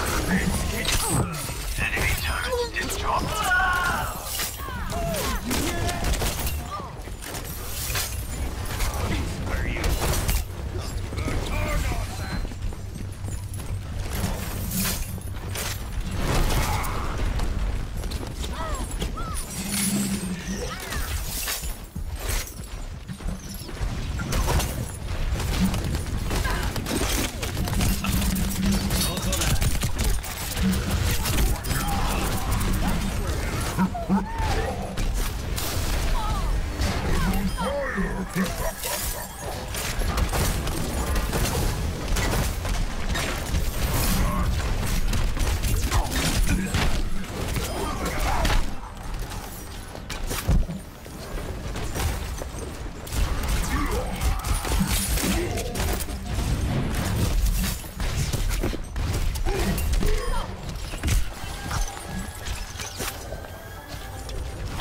Oh, Fire!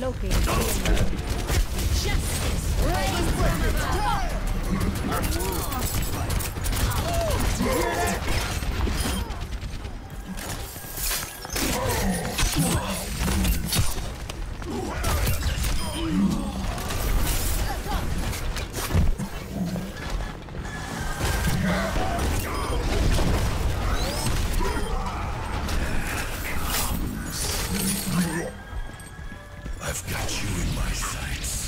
located. Justice reigns from I've got you in my sights.